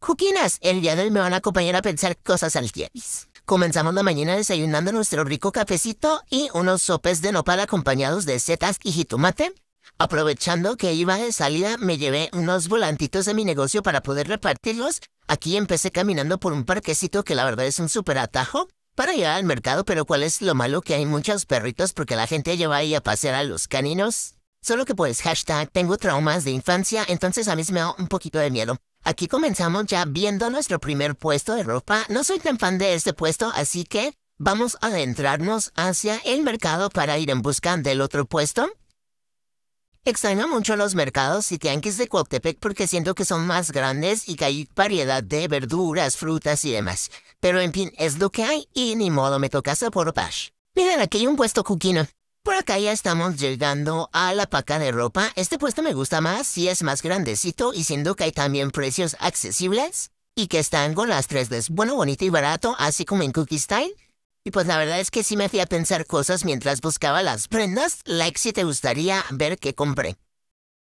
Cuquinas, el día de hoy me van a acompañar a pensar cosas al tiepis. Comenzamos la mañana desayunando nuestro rico cafecito y unos sopes de nopal acompañados de setas y jitomate. Aprovechando que iba de salida, me llevé unos volantitos de mi negocio para poder repartirlos. Aquí empecé caminando por un parquecito que la verdad es un súper atajo para llegar al mercado, pero ¿cuál es lo malo? Que hay muchos perritos porque la gente lleva ahí a pasear a los caninos. Solo que pues hashtag tengo traumas de infancia, entonces a mí me da un poquito de miedo. Aquí comenzamos ya viendo nuestro primer puesto de ropa. No soy tan fan de este puesto, así que vamos a adentrarnos hacia el mercado para ir en busca del otro puesto. Extraño mucho los mercados y tianguis de Cuautepec porque siento que son más grandes y que hay variedad de verduras, frutas y demás. Pero en fin, es lo que hay y ni modo me toca por Pash. Miren, aquí hay un puesto cuquino. Por acá ya estamos llegando a la paca de ropa. Este puesto me gusta más si es más grandecito y siendo que hay también precios accesibles y que están con las tres d bueno, bonito y barato, así como en Cookie Style. Y pues la verdad es que sí me hacía pensar cosas mientras buscaba las prendas, like si te gustaría ver qué compré.